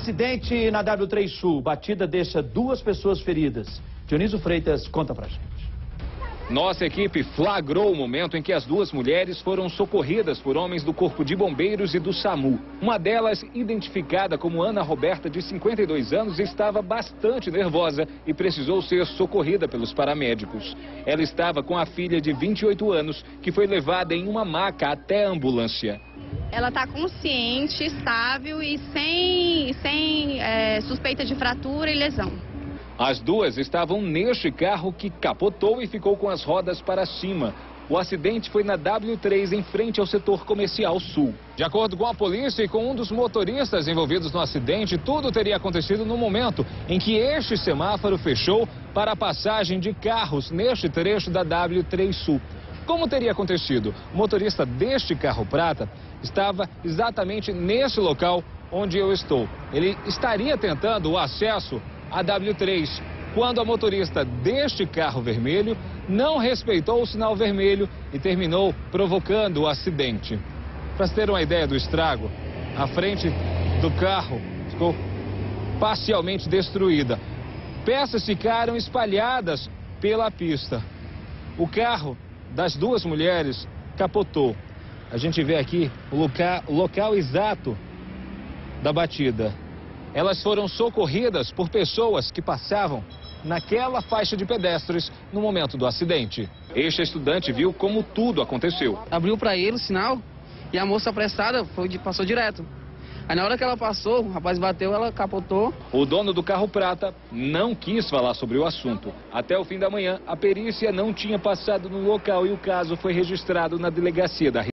Acidente na W3 Sul. Batida deixa duas pessoas feridas. Dionísio Freitas conta pra gente. Nossa equipe flagrou o momento em que as duas mulheres foram socorridas por homens do Corpo de Bombeiros e do SAMU. Uma delas, identificada como Ana Roberta, de 52 anos, estava bastante nervosa e precisou ser socorrida pelos paramédicos. Ela estava com a filha de 28 anos, que foi levada em uma maca até a ambulância. Ela está consciente, estável e sem, suspeita de fratura e lesão. As duas estavam neste carro que capotou e ficou com as rodas para cima. O acidente foi na W3 em frente ao setor comercial sul. De acordo com a polícia e com um dos motoristas envolvidos no acidente, tudo teria acontecido no momento em que este semáforo fechou para a passagem de carros neste trecho da W3 Sul. Como teria acontecido? O motorista deste carro prata estava exatamente nesse local onde eu estou. Ele estaria tentando o acesso a W3, quando a motorista deste carro vermelho não respeitou o sinal vermelho e terminou provocando o acidente. Para se ter uma ideia do estrago, a frente do carro ficou parcialmente destruída. Peças ficaram espalhadas pela pista. O carro das duas mulheres capotou. A gente vê aqui o local, o local exato da batida. Elas foram socorridas por pessoas que passavam naquela faixa de pedestres no momento do acidente. Este estudante viu como tudo aconteceu. Abriu para ele o sinal e a moça apressada foi, passou direto. Aí na hora que ela passou, o rapaz bateu, ela capotou. O dono do carro prata não quis falar sobre o assunto. Até o fim da manhã, a perícia não tinha passado no local e o caso foi registrado na delegacia da